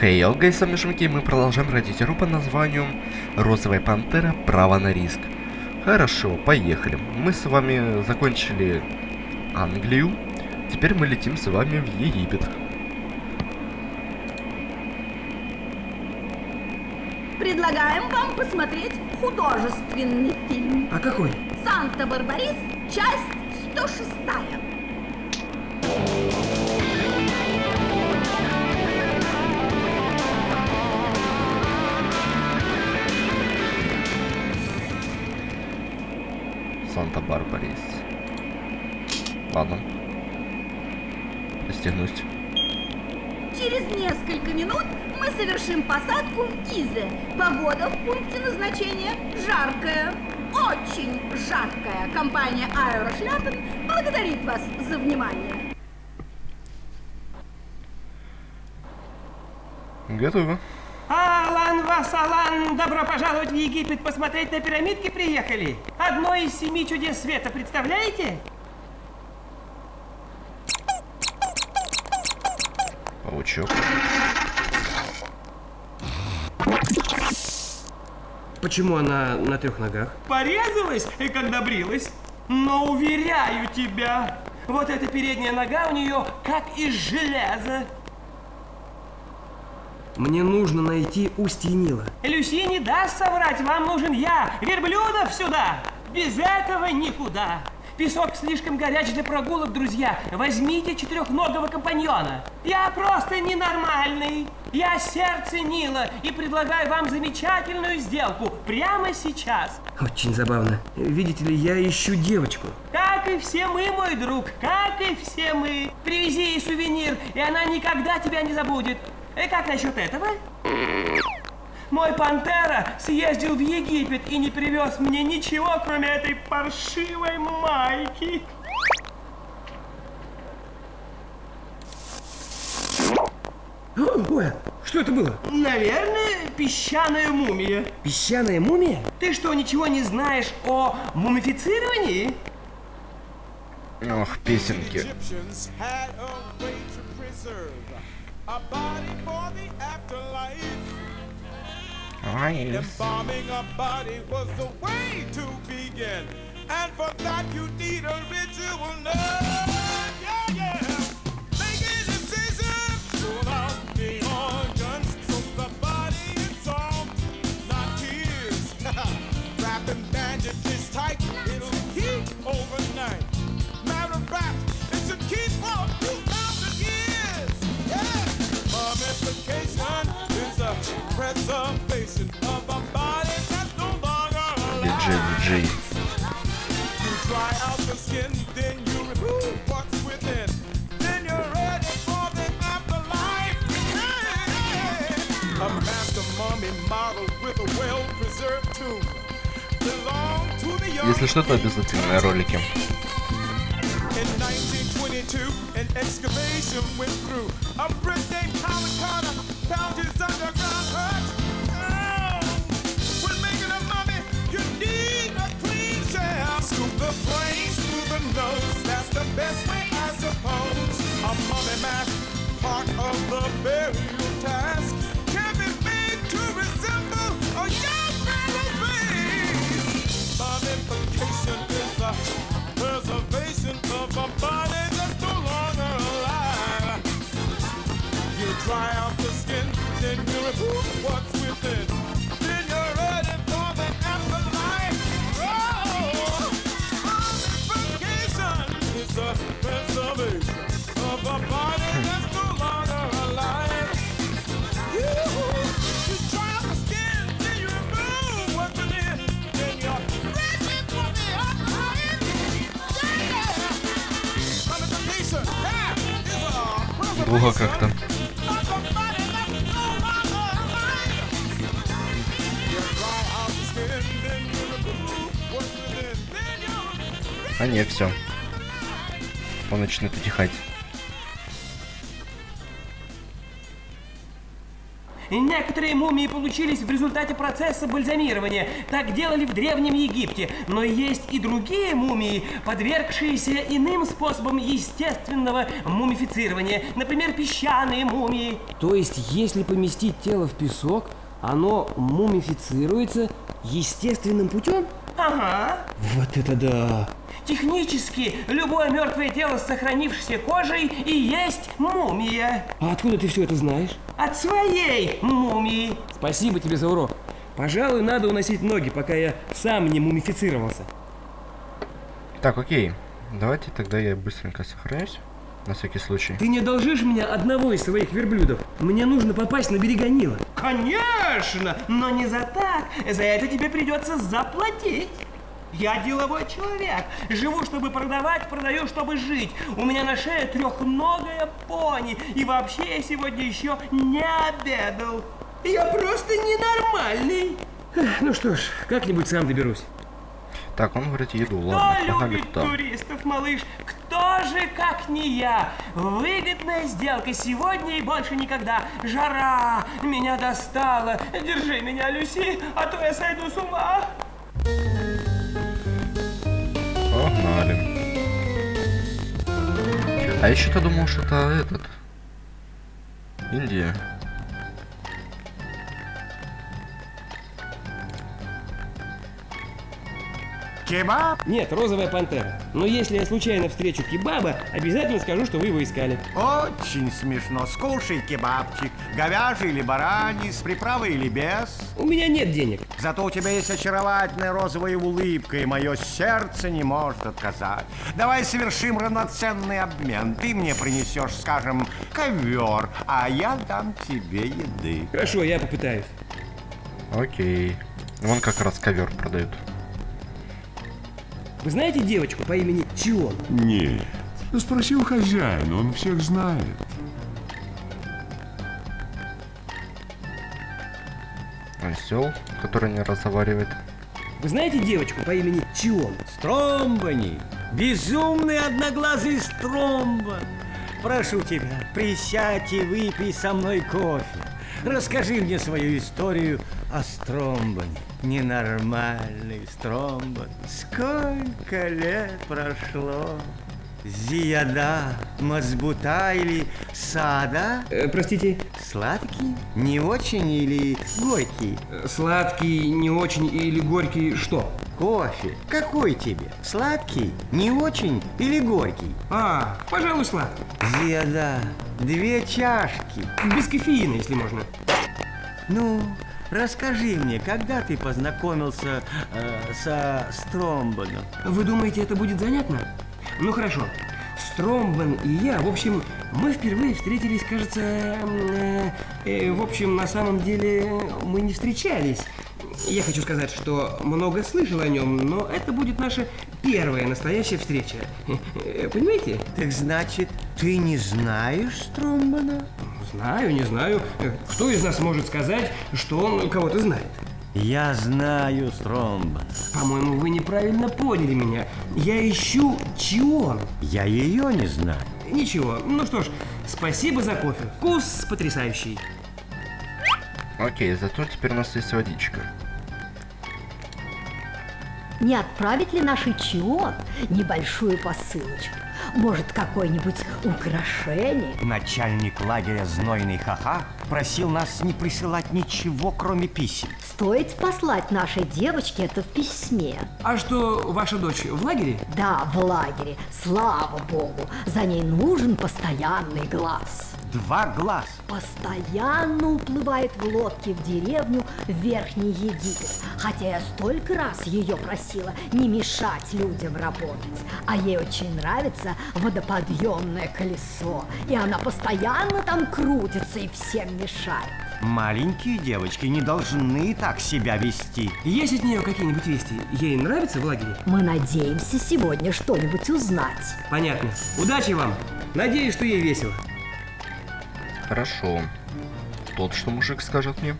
Хей, hey, гайс, сами Шумки, мы продолжаем родить игру под названием Розовая Пантера. Право на риск. Хорошо, поехали. Мы с вами закончили Англию. Теперь мы летим с вами в Египет. Предлагаем вам посмотреть художественный фильм. А какой? Санта-Барбарис, часть 106. Санта-Барбара есть. Ладно. Пристегнусь. Через несколько минут мы совершим посадку в Гизе. Погода в пункте назначения жаркая. Очень жаркая. Компания Аэрошляпен благодарит вас за внимание. Готово. Алан Васалан, добро пожаловать в Египет, посмотреть на пирамидки приехали. Одно из семи чудес света, представляете? Паучок. Почему она на трех ногах? Порезалась, когда брилась. Но уверяю тебя, вот эта передняя нога у нее как из железа. Мне нужно найти устье Нила. Люси не даст соврать, вам нужен я. Верблюдов сюда. Без этого никуда. Песок слишком горячий для прогулок, друзья. Возьмите четырехногого компаньона. Я просто ненормальный. Я сердце Нила и предлагаю вам замечательную сделку прямо сейчас. Очень забавно. Видите ли, я ищу девочку. Как и все мы, мой друг, как и все мы. Привези ей сувенир, и она никогда тебя не забудет. И как насчет этого? Мой пантера съездил в Египет и не привез мне ничего, кроме этой паршивой майки. Ой, что это было? Наверное, песчаная мумия. Песчаная мумия? Ты что, ничего не знаешь о мумифицировании? Ох, песенки. Nice. Embalming a body was the way to begin. And for that you need a ritual. Yeah, yeah. Make a decision. The the body not tears. Bandages tight, it'll keep overnight. Matter of fact, it should keep for 2,000 years. Yeah. Is a Диджей, диджей. Если что, то обязательно ролики. in 1922, an excavation went through. A Brit named Howard Carter found his underground hut. The brains through the nose. That's the best way, I suppose. A mummy mask, part of the burial task, can be made to resemble a young fellow's face. Mummification is a preservation of a body that's no longer alive. You dry out the skin, then you remove what's Плохо как-то. А не, все. Он начнет утихать. Некоторые мумии получились в результате процесса бальзамирования. Так делали в Древнем Египте. Но есть и другие мумии, подвергшиеся иным способам естественного мумифицирования. Например, песчаные мумии. То есть, если поместить тело в песок, оно мумифицируется естественным путем? Ага. Вот это да! Технически, любое мертвое тело с сохранившейся кожей и есть мумия. А откуда ты все это знаешь? От своей мумии. Спасибо тебе за урок. Пожалуй, надо уносить ноги, пока я сам не мумифицировался. Так, окей. Давайте тогда я быстренько сохраняюсь. На всякий случай. Ты не одолжишь меня одного из своих верблюдов? Мне нужно попасть на берега Нила. Конечно, но не за так. За это тебе придется заплатить. Я деловой человек. Живу, чтобы продавать, продаю, чтобы жить. У меня на шее трехногая пони. И вообще я сегодня еще не обедал. Я просто ненормальный. Ну что ж, как-нибудь сам доберусь. Так, он говорит еду. Кто Ладно, погнали любит туда. туристов, малыш? Кто же, как не я? Выгодная сделка сегодня и больше никогда. Жара меня достала. Держи меня, Люси, а то я сойду с ума. Погнали. А я что-то думал, что это этот. Индия. Кебаб? Нет, розовая пантера. Но если я случайно встречу кебаба, обязательно скажу, что вы его искали. Очень смешно. Скушай кебабчик. Говяжий или бараний, с приправой или без. У меня нет денег. Зато у тебя есть очаровательная розовая улыбка, и мое сердце не может отказать. Давай совершим равноценный обмен. Ты мне принесешь, скажем, ковер, а я дам тебе еды. Хорошо, я попытаюсь. Окей. Вон как раз ковер продают. Вы знаете девочку по имени Чион? Нет. Ну, Спроси у хозяина, он всех знает. Осел, который не разговаривает. Вы знаете девочку по имени Чион? Стромбани, безумный одноглазый Стромбан. Прошу тебя, присядь и выпей со мной кофе. Расскажи мне свою историю о Стромбане. Ненормальный Стромбан. Сколько лет прошло? Зияда, мазбута или сада? Э, простите, Сладкий? Не очень или горький? э, сладкий, не очень или горький что? Кофе. Какой тебе? Сладкий? Не очень или горький? А, пожалуй, сладкий. Зияда, две чашки. Без кофеина, если можно. Ну, расскажи мне, когда ты познакомился э, со Стромбаном? Вы думаете, это будет занятно? Ну хорошо. Стромбан и я, в общем, мы впервые встретились, кажется, э, э, в общем, на самом деле мы не встречались. Я хочу сказать, что много слышал о нем, но это будет наша первая настоящая встреча. Э, Понимаете? Так значит, ты не знаешь Стромбана? Знаю, не знаю. Кто из нас может сказать, что он кого-то знает? Я знаю Стромбана. По-моему, вы неправильно поняли меня. Я ищу Чион. Я ее не знаю. Ничего, ну что ж, спасибо за кофе. Вкус потрясающий. Окей, зато теперь у нас есть водичка. Не отправить ли нашей Чион небольшую посылочку? Может, какое-нибудь украшение? Начальник лагеря Знойный Ха-Ха просил нас не присылать ничего, кроме писем. Стоит послать нашей девочке это в письме. А что, ваша дочь в лагере? Да, в лагере, слава богу, за ней нужен постоянный глаз. Два глаз. Постоянно уплывает в лодке в деревню в Верхний Египет. Хотя я столько раз ее просила не мешать людям работать. А ей очень нравится водоподъемное колесо. И она постоянно там крутится и всем мешает. Маленькие девочки не должны так себя вести. Есть от нее какие-нибудь вести? Ей нравится в лагере? Мы надеемся сегодня что-нибудь узнать. Понятно. Удачи вам. Надеюсь, что ей весело. Хорошо. Тот, что мужик скажет мне.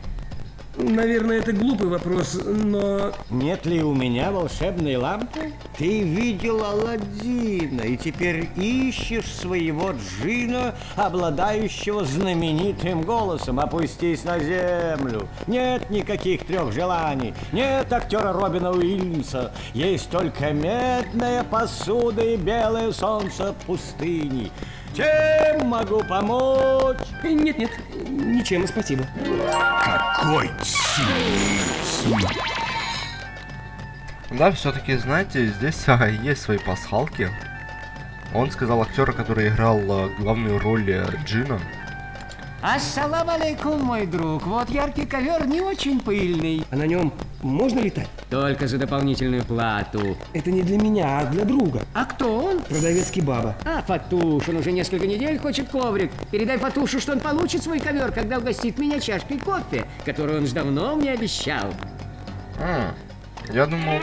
Наверное, это глупый вопрос, но... Нет ли у меня волшебной лампы? Ты видел Аладдина и теперь ищешь своего джина, обладающего знаменитым голосом. Опустись на землю. Нет никаких трех желаний. Нет актера Робина Уильямса. Есть только медная посуда и белое солнце пустыни. Чем могу помочь? Нет-нет, ничем, спасибо. Какой цинизм! Да, все-таки, знаете, здесь а, есть свои пасхалки. Он сказал актера, который играл а, главную роль э, Джина. Ассалам алейкум, мой друг. Вот яркий ковер не очень пыльный. А на нем можно летать? Только за дополнительную плату. Это не для меня, а для друга. А кто он? Продавец кебаба. А, Фатуш, он уже несколько недель хочет коврик. Передай Фатушу, что он получит свой ковер, когда угостит меня чашкой кофе, которую он давно мне обещал. А, я думал...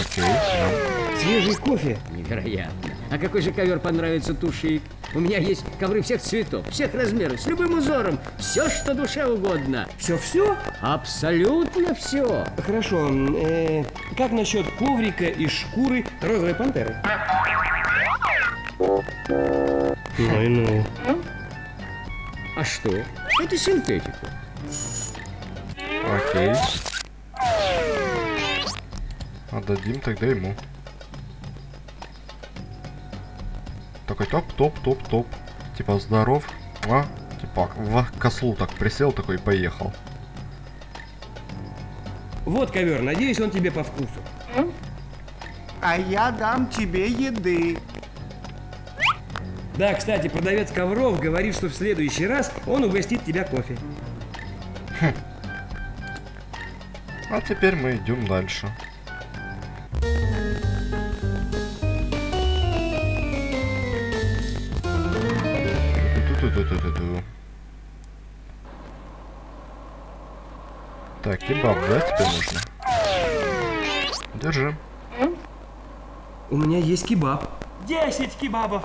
Окей, да. Свежий кофе. Невероятно. А какой же ковер понравится Тушик? У меня есть ковры всех цветов, всех размеров, с любым узором. Все, что душе угодно. Все-все? Абсолютно все. Хорошо. э, как насчет коврика из шкуры розовой пантеры? Ну и ну. А что? Это синтетика. Окей. Отдадим тогда ему. Такой топ, топ, топ, топ. Типа здоров. А? Типа в кослу так присел такой и поехал. Вот ковер, надеюсь, он тебе по вкусу. А я дам тебе еды. Да, кстати, продавец ковров говорит, что в следующий раз он угостит тебя кофе. А теперь мы идем дальше. Ту-ту-ту-ту-ту-ту. Так, кебаб, да, тебе нужно? Держи. У меня есть кебаб. 10 кебабов.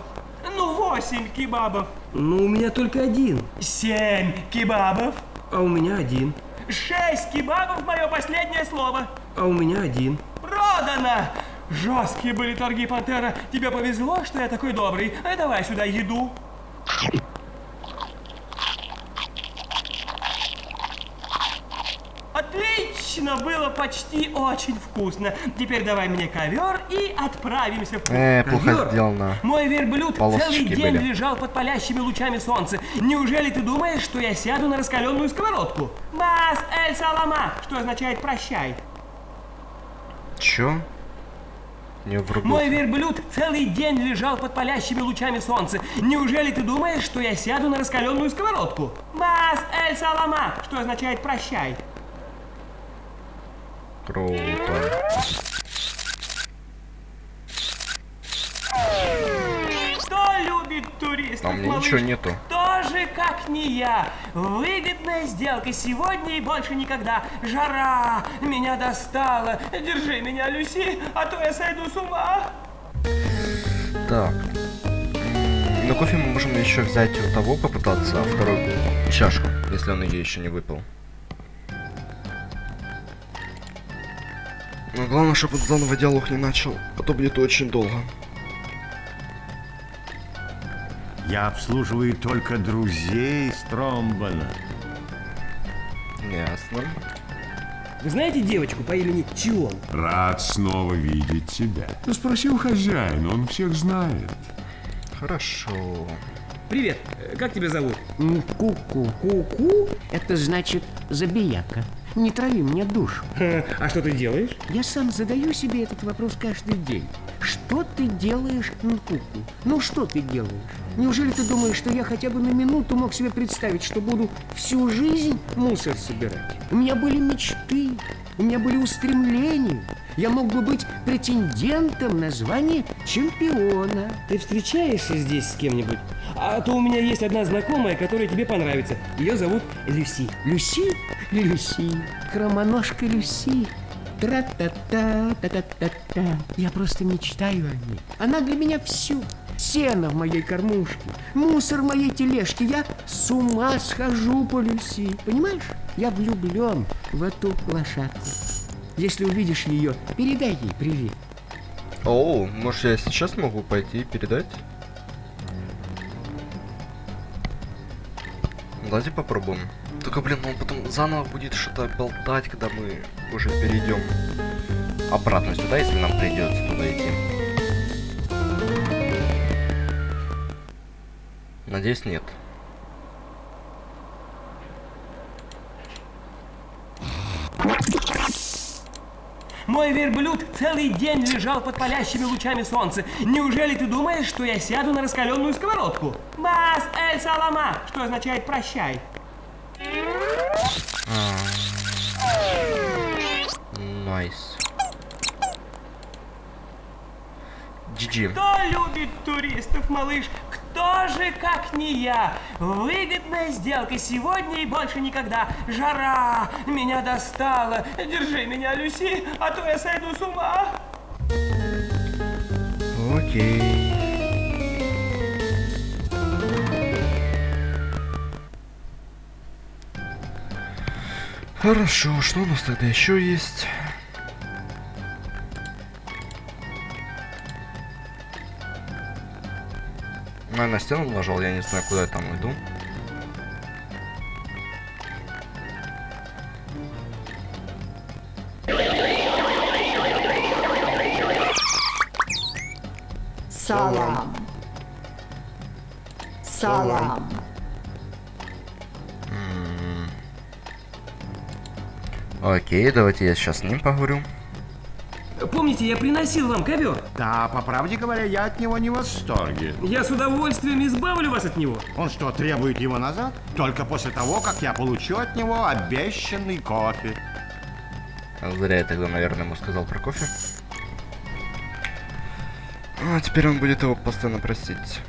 Ну, 8 кебабов. Но у меня только один. 7 кебабов. А у меня один. 6 кебабов мое последнее слово. А у меня один. Продано! Жесткие были торги, Пантера. Тебе повезло, что я такой добрый. А давай сюда еду. Отлично! Было почти очень вкусно. Теперь давай мне ковер и отправимся в. Э, плохо Ковер? сделано. Мой верблюд Полосочки целый день были. лежал под палящими лучами солнца. Неужели ты думаешь, что я сяду на раскаленную сковородку? Бас эль салама, что означает прощай. Чё? Не. Мой верблюд целый день лежал под палящими лучами солнца. Неужели ты думаешь, что я сяду на раскаленную сковородку? Бас эль салама, что означает прощай. Круто. Кто любит туристов, А у меня малыш? ничего нету. Кто же, как не я? Выгодная сделка сегодня и больше никогда. Жара меня достала. Держи меня, Люси, а то я сойду с ума. Так. На кофе мы можем еще взять у того, попытаться вторую чашку, если он ее еще не выпил. Но главное, чтобы заново диалог не начал, а то будет очень долго. Я обслуживаю только друзей Стромбана. Ясно. Вы знаете девочку по имени Чион? Рад снова видеть тебя. Ну, спроси у хозяина, он всех знает. Хорошо. Привет, как тебя зовут? Ку-ку. Ку-ку – это значит забияка. Не трави мне душу. А что ты делаешь? Я сам задаю себе этот вопрос каждый день. Что ты делаешь, Нкуку? Ну что ты делаешь? Неужели ты думаешь, что я хотя бы на минуту мог себе представить, что буду всю жизнь мусор собирать? У меня были мечты, у меня были устремления. Я мог бы быть претендентом на звание чемпиона. Ты встречаешься здесь с кем-нибудь? А то у меня есть одна знакомая, которая тебе понравится. Ее зовут Люси. Люси? Люси. Хромоножка Люси. Тра-та-та, та-та-та-та. Я просто мечтаю о ней. Она для меня все. Сено в моей кормушке, мусор в моей тележке. Я с ума схожу по Люси. Понимаешь? Я влюблен в эту лошадку. Если увидишь ее, передай ей привет. О, может я сейчас могу пойти и передать? Давайте попробуем. Только, блин, он потом заново будет что-то болтать, когда мы уже перейдем обратно сюда, если нам придется туда идти. Надеюсь, нет. Мой верблюд целый день лежал под палящими лучами солнца. Неужели ты думаешь, что я сяду на раскаленную сковородку? مع السلامة, что означает прощай. Nice. GG. Кто любит туристов, малыш? Кто же, как не я? Выгодная сделка сегодня и больше никогда. Жара меня достала. Держи меня, Люси, а то я сойду с ума. Окей. Хорошо, что у нас тогда еще есть? На стену нажал, я не знаю, куда я там иду. Окей, давайте я сейчас с ним поговорю. Помните, я приносил вам ковер? Да, по правде говоря, я от него не в восторге. Я с удовольствием избавлю вас от него. Он что, требует его назад? Только после того, как я получу от него обещанный кофе. Зря я тогда, наверное, ему сказал про кофе. А теперь он будет его постоянно просить.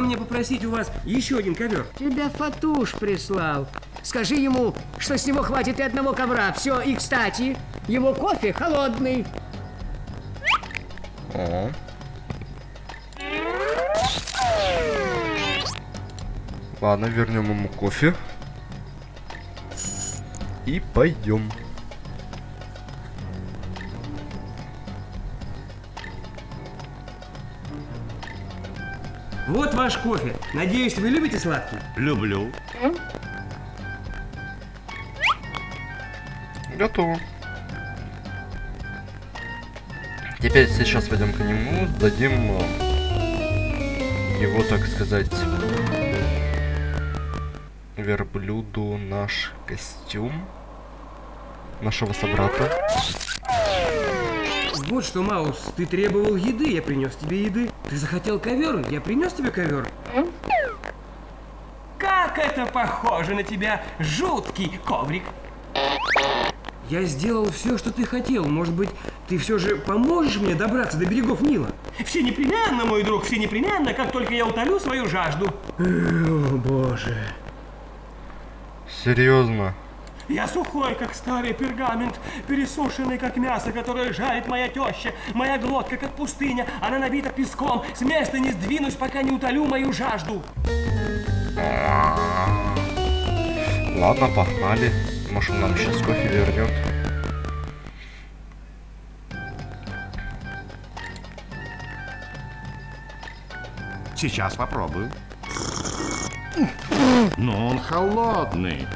Можно мне попросить у вас еще один ковер? Тебя Фатуш прислал. Скажи ему, что с него хватит и одного ковра. Все, и кстати, его кофе холодный. О. Ладно, вернем ему кофе. И пойдем. Вот ваш кофе. Надеюсь, вы любите сладкий? Люблю. Готово. Теперь сейчас пойдем к нему, дадим его, так сказать, верблюду наш костюм нашего собрата. Вот что, Маус, ты требовал еды, я принес тебе еды. Ты захотел ковер, я принес тебе ковер. Как это похоже на тебя, жуткий коврик. Я сделал все, что ты хотел. Может быть, ты все же поможешь мне добраться до берегов Нила? Все непременно, мой друг, все непременно, как только я утолю свою жажду. О, боже. Серьезно? Я сухой, как старый пергамент, пересушенный, как мясо, которое жарит моя теща. Моя глотка, как пустыня, она набита песком. С места не сдвинусь, пока не утолю мою жажду. Ладно, погнали. Может, он нам сейчас кофе вернет. Сейчас попробую. Но он холодный.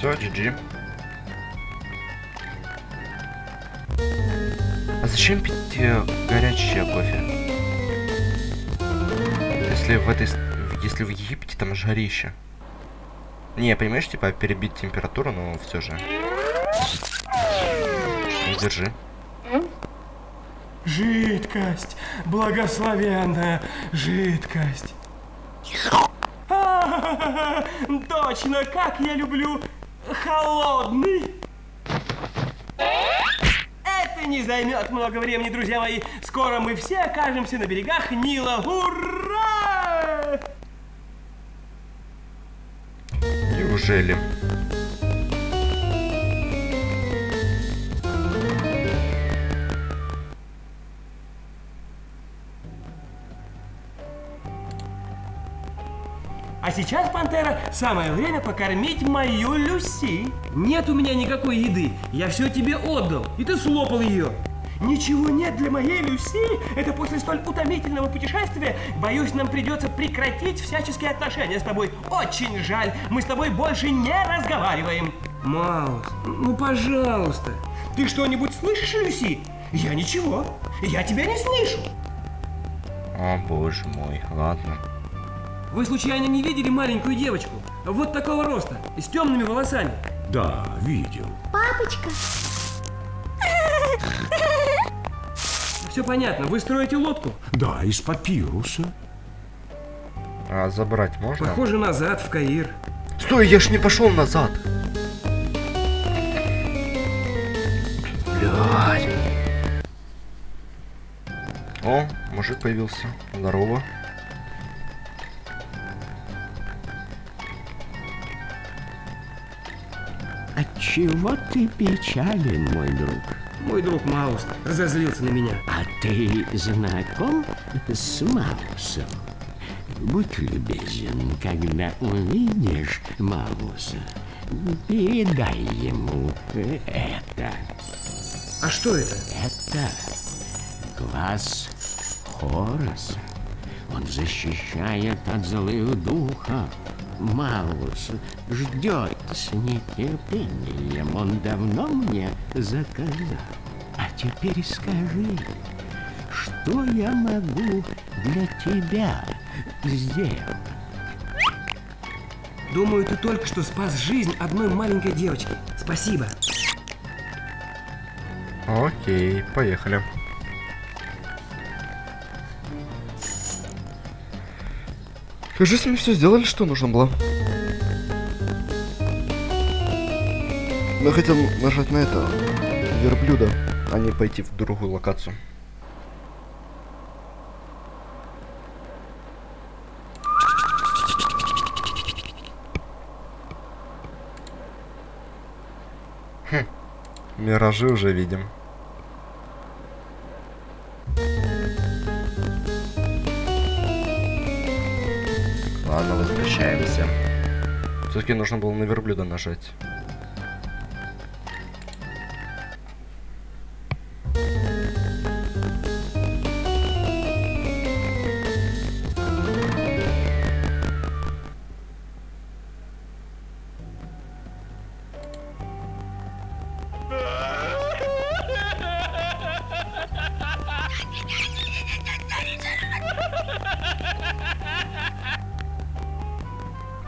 Все, GG. А зачем пить э, горячее кофе? Если в этой... Если в Египте там жарище. Не, понимаешь, типа перебить температуру, но все же. Ну, Держи. Жидкость, благословенная жидкость. Точно, как я люблю холодный. Это не займет много времени, друзья мои. Скоро мы все окажемся на берегах Нила. Ура! Неужели? Сейчас, Пантера, самое время покормить мою Люси. Нет у меня никакой еды. Я все тебе отдал, и ты слопал ее. Ничего нет для моей Люси. Это после столь утомительного путешествия. Боюсь, нам придется прекратить всяческие отношения с тобой. Очень жаль. Мы с тобой больше не разговариваем. Маус, ну пожалуйста. Ты что-нибудь слышишь, Люси? Я ничего. Я тебя не слышу. О, боже мой, ладно. Вы случайно не видели маленькую девочку? Вот такого роста, с темными волосами. Да, видел. Папочка, Все понятно, вы строите лодку. Да, из папируса. А забрать можно? Похоже назад, в Каир. Стой, я ж не пошел назад. Блядь. О, мужик появился. Здорово. Отчего ты печален, мой друг? Мой друг Маус разозлился на меня. А ты знаком с Маусом? Будь любезен, когда увидишь Мауса, передай ему это. А что это? Это глаз Хороса. Он защищает от злых духов. Маус ждет с нетерпением. Он давно мне заказал. А теперь скажи, что я могу для тебя сделать? Думаю, ты только что спас жизнь одной маленькой девочки. Спасибо. Окей, поехали. Кажется, мы все сделали, что нужно было. Я хотел нажать на это верблюда, а не пойти в другую локацию. Хм, миражи уже видим. Ладно, возвращаемся. Все-таки нужно было на верблюда нажать.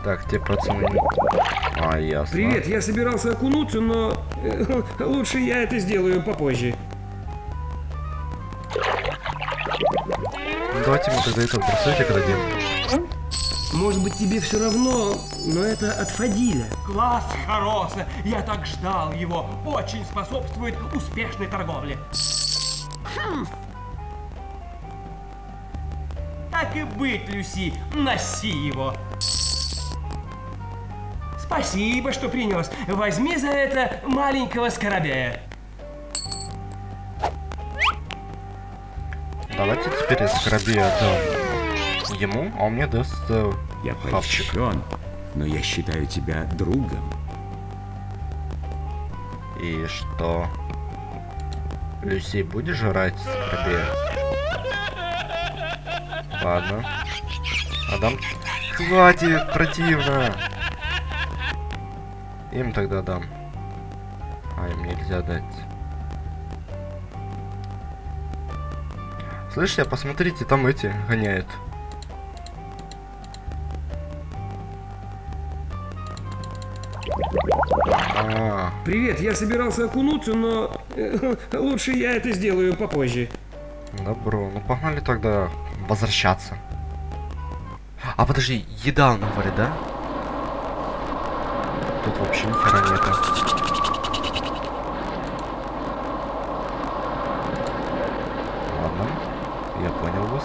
Так, те пацаны... А, ясно. Привет, я собирался окунуться, но э, лучше я это сделаю попозже. Ну, давайте мы тогда этот браслетик дадим. Может быть, тебе все равно, но это от Фадиля. Класс Хароса! Я так ждал его! Очень способствует успешной торговле. Хм. Так и быть, Люси, носи его. Спасибо, что принес. Возьми за это маленького скоробея. Давайте теперь скоробей отдам ему, а он мне даст э, Я хавчик. польщен, но я считаю тебя другом. И что? Люси, будешь жрать скоробея? Ладно. Отдам. Хватит, противно. Им тогда дам. А, им нельзя дать. Слышите, посмотрите, там эти гоняют. А, Привет, я собирался окунуться, но э, лучше я это сделаю попозже. добро. Ну погнали тогда возвращаться. А подожди, еда, он говорит, да? Вообще ни хера нету. Ладно, я понял вас.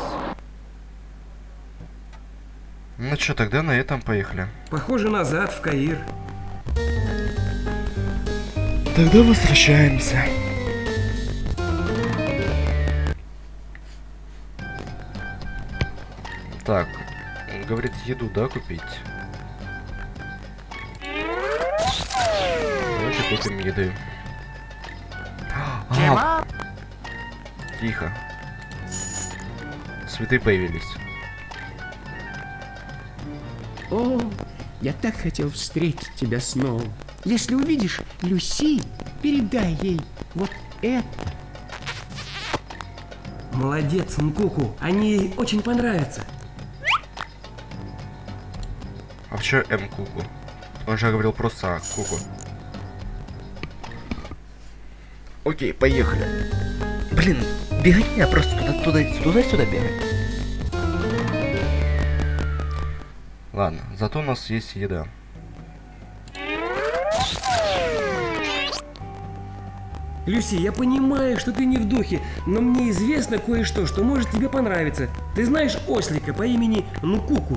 Ну что, тогда на этом поехали. Похоже назад, в Каир. Тогда возвращаемся. Так, говорит, еду, да, купить? Давайте купим еды. А, тихо. Цветы появились. О, я так хотел встретить тебя снова. Если увидишь Люси, передай ей вот это. Молодец, Мкуку. Они ей очень понравятся. А почему М Куку? Он же говорил просто Куку. Окей, поехали. Блин, беготня просто туда, туда, туда-сюда бегать. Ладно, зато у нас есть еда. Люси, я понимаю, что ты не в духе, но мне известно кое-что, что может тебе понравиться. Ты знаешь ослика по имени Нукуку?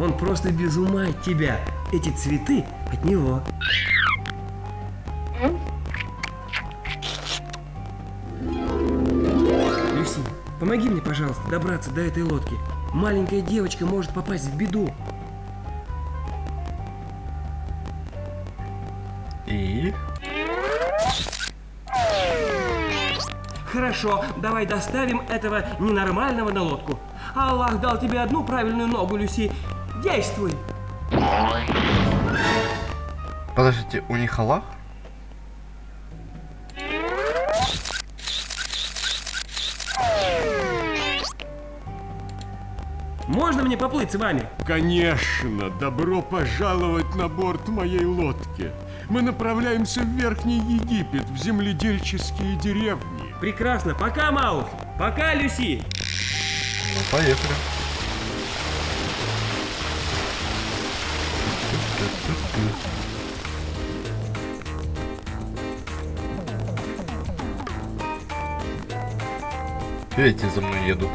Он просто без ума от тебя. Эти цветы от него. Помоги мне, пожалуйста, добраться до этой лодки. Маленькая девочка может попасть в беду. И... Хорошо, давай доставим этого ненормального на лодку. Аллах дал тебе одну правильную ногу, Люси. Действуй! Подождите, у них Аллах? Можно мне поплыть с вами? Конечно, добро пожаловать на борт моей лодки. Мы направляемся в Верхний Египет, в земледельческие деревни. Прекрасно. Пока, Маус. Пока, Люси. Ну, поехали. Эти за мной едут.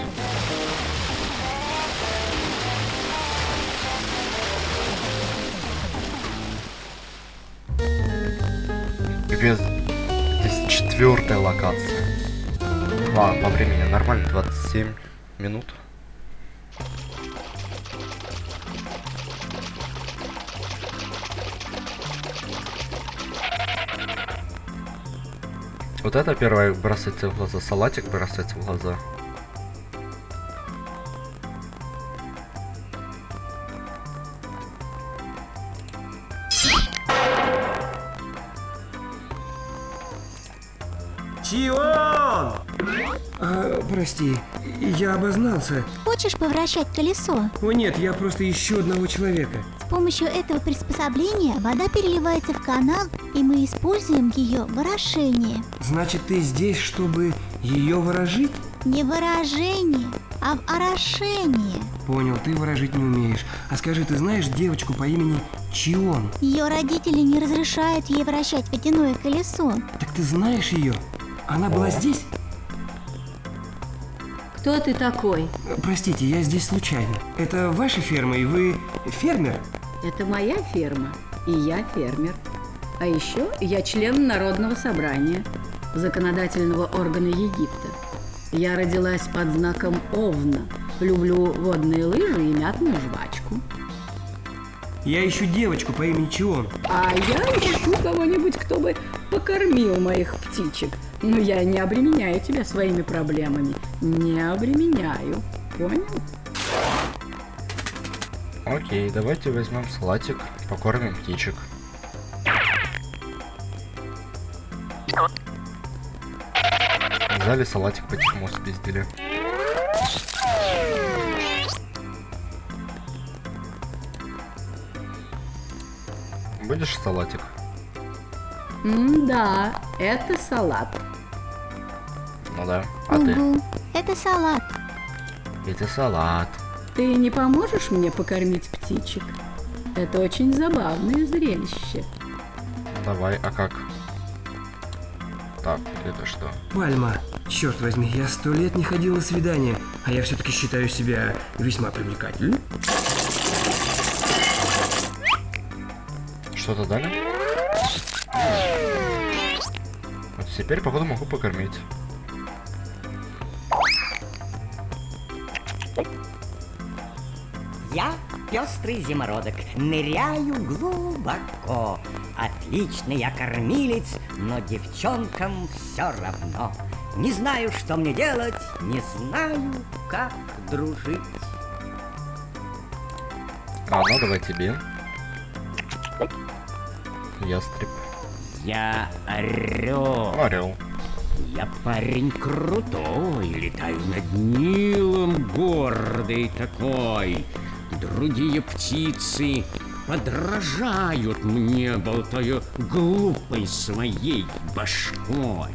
Капец, здесь четвертая локация. Ладно, по времени нормально, 27 минут. Вот это первое бросается в глаза. Салатик бросается в глаза. Прости, я обознался. Хочешь поворачивать колесо? О нет, я просто ищу одного человека. С помощью этого приспособления вода переливается в канал, и мы используем ее в орошении. Значит, ты здесь, чтобы ее выражить? Не выражение, а в орошении. Понял, ты выражить не умеешь. А скажи, ты знаешь девочку по имени Чион? Ее родители не разрешают ей вращать водяное колесо. Так ты знаешь ее? Она была здесь? Кто ты такой? Простите, я здесь случайно. Это ваша ферма, и вы фермер? Это моя ферма, и я фермер. А еще я член Народного собрания, законодательного органа Египта. Я родилась под знаком Овна. Люблю водные лыжи и мятную жвачку. Я ищу девочку по имени Чион. А я ищу кого-нибудь, кто бы покормил моих птичек. Но я не обременяю тебя своими проблемами. Не обременяю. Понял? Окей, давайте возьмем салатик, покормим птичек. Взяли салатик, по-тихому спиздили. Будешь салатик? М-да, это салат. Ну да. А ты? Угу, это салат. Это салат. Ты не поможешь мне покормить птичек? Это очень забавное зрелище. Давай, а как? Так, это что? Пальма. Черт возьми, я сто лет не ходил на свидание, а я все-таки считаю себя весьма привлекательным. Что-то дали? Вот теперь, походу, могу покормить. Я пестрый зимородок, ныряю глубоко. Отличный я кормилец, но девчонкам все равно. Не знаю, что мне делать, не знаю, как дружить. А, ну давай тебе. Ястреб. Я орел. Орел. Я парень крутой, летаю над Нилом, гордый такой. Другие птицы подражают мне, болтая глупой своей башкой.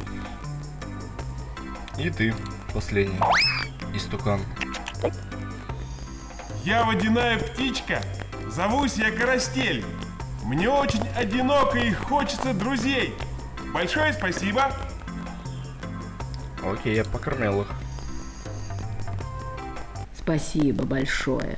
И ты, последний. Истукан. Я водяная птичка, зовусь я Карастель. Мне очень одиноко и хочется друзей. Большое спасибо. Окей, я покормил их. Спасибо большое.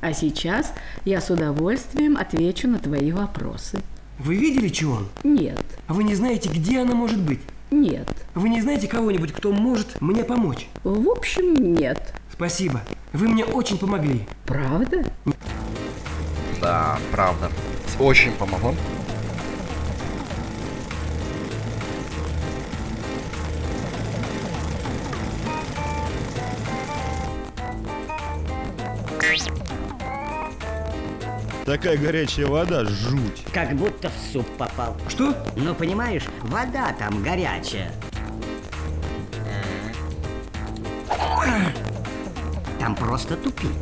А сейчас я с удовольствием отвечу на твои вопросы. Вы видели Чион? Нет. А вы не знаете, где она может быть? Нет. Вы не знаете кого-нибудь, кто может мне помочь? В общем, нет. Спасибо. Вы мне очень помогли. Правда? Да, правда. Очень помогло. Такая горячая вода, жуть. Как будто в суп попал. Что? Ну, понимаешь, вода там горячая. Там просто тупик.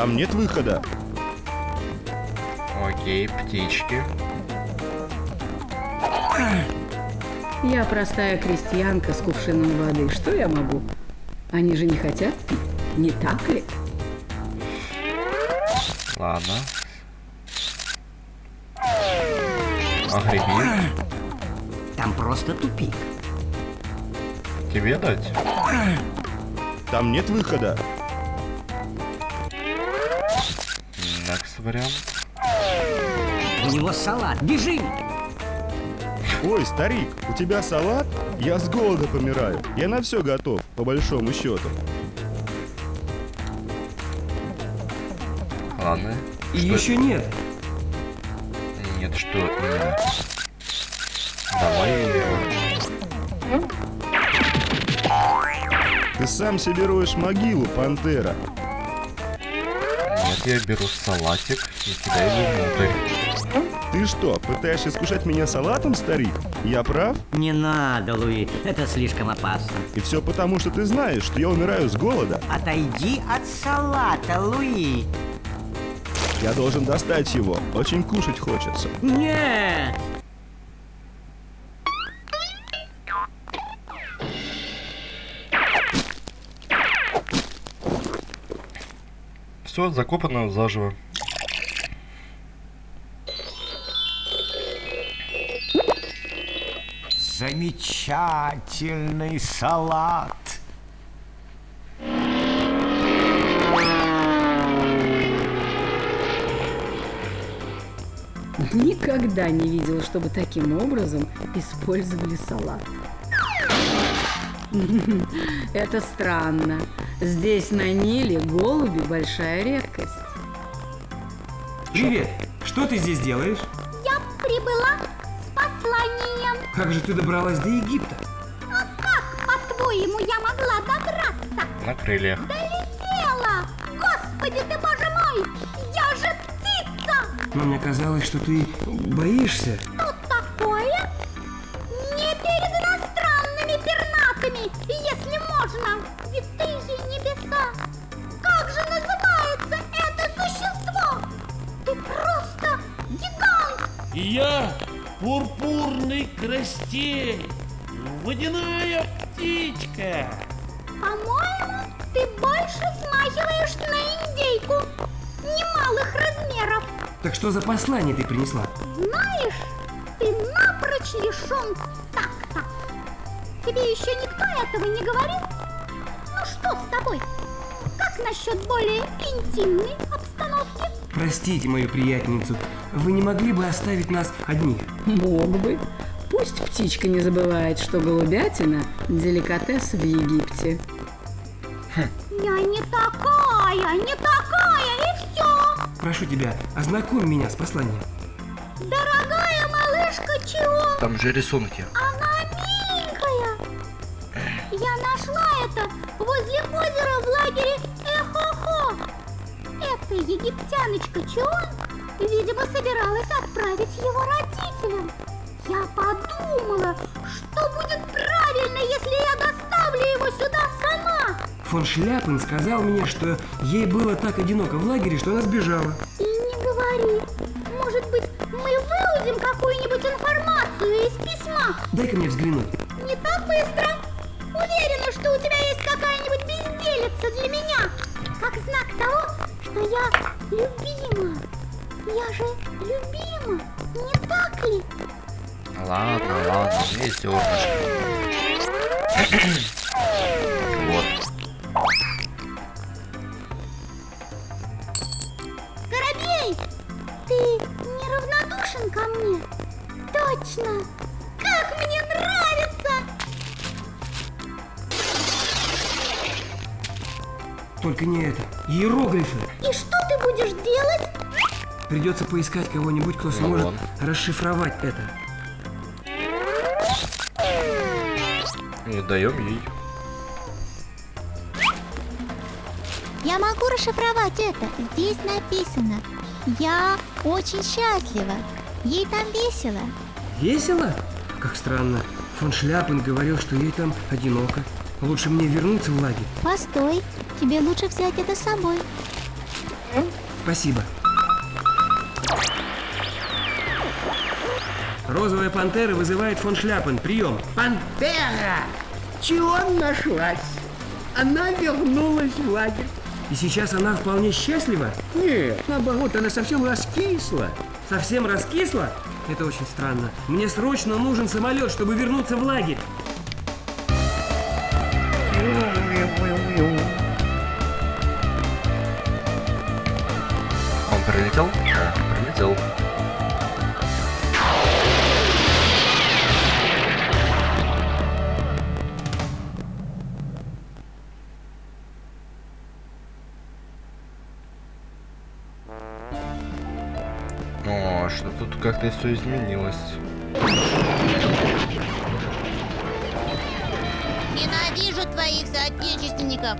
Там нет выхода. Окей, птички. Я простая крестьянка с кувшином воды. Что я могу? Они же не хотят пить, не так ли? Ладно. Огреби. Там просто тупик. Тебе дать? Там нет выхода. Вариант. У него салат. Бежим! Ой, старик, у тебя салат? Я с голода помираю. Я на все готов, по большому счету. Ладно. И Что еще нет. Нет, что нет. Давай. Ты сам себе роешь могилу, пантера. Я беру салатик и кидаю внутрь. Ты что, пытаешься скушать меня салатом, старик? Я прав? Не надо, Луи, это слишком опасно. И все потому, что ты знаешь, что я умираю с голода. Отойди от салата, Луи. Я должен достать его. Очень кушать хочется. Нет! Все закопано заживо. Замечательный салат. Никогда не видела, чтобы таким образом использовали салат. Это странно. Здесь на Ниле голуби большая редкость. Привет. Что ты здесь делаешь? Я прибыла с посланием. Как же ты добралась до Египта? А как, по-твоему, я могла добраться? На крыльях. Долетела! Господи ты, боже мой! Я же птица! Но мне казалось, что ты боишься. Крастель, водяная птичка. По-моему, ты больше смахиваешь на индейку. Немалых размеров. Так что за послание ты принесла? Знаешь, ты напрочь лишен такта. Тебе еще никто этого не говорил? Ну что с тобой? Как насчет более интимной обстановки? Простите мою приятельницу, вы не могли бы оставить нас одних? Мог бы. Пусть птичка не забывает, что голубятина – деликатес в Египте. Я не такая, не такая, и все. Прошу тебя, ознакомь меня с посланием. Дорогая малышка Чион, Там же рисунки. она миленькая. Я нашла это возле озера в лагере Эхохо. Эта египтяночка Чион, видимо, собиралась отправить его родителям. Я подумала, что будет правильно, если я доставлю его сюда сама. Фон Шляпин сказал мне, что ей было так одиноко в лагере, что она сбежала. И не говори. Может быть, мы выудим какую-нибудь информацию из письма? Дай-ка мне взглянуть. Не так быстро. Уверена, что у тебя есть какая-нибудь безделица для меня. Как знак того, что я любима. Я же любима, не так ли? Ладно, ладно, не зернышко. вот. Коробей, ты неравнодушен ко мне? Точно. Как мне нравится! Только не это. Иероглифы. И что ты будешь делать? Придется поискать кого-нибудь, кто сможет вон. расшифровать это. И даем ей. Я могу расшифровать это. Здесь написано. Я очень счастлива. Ей там весело. Весело? Как странно. Фон Шляпин говорил, что ей там одиноко. Лучше мне вернуться в лагерь. Постой, тебе лучше взять это с собой. Спасибо. Розовая пантера вызывает фон Шляпин. Прием. Пантера! Чего нашлась? Она вернулась в лагерь. И сейчас она вполне счастлива? Нет, наоборот, она совсем раскисла. Совсем раскисла? Это очень странно. Мне срочно нужен самолет, чтобы вернуться в лагерь. Он прилетел? Да, прилетел. Как-то все изменилось. Ненавижу твоих соотечественников.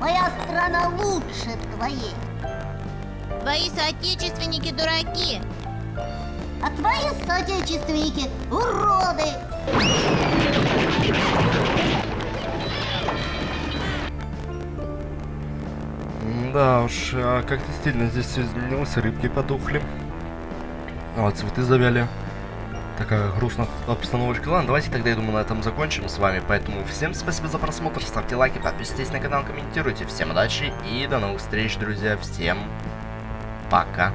Моя страна лучше твоей. Твои соотечественники дураки. А твои соотечественники уроды. Да уж, а как-то стильно здесь все изменилось, рыбки потухли. А цветы завяли. Такая грустная обстановочка. Ладно, давайте тогда, я думаю, на этом закончим с вами. Поэтому всем спасибо за просмотр, ставьте лайки, подписывайтесь на канал, комментируйте. Всем удачи и до новых встреч, друзья. Всем пока.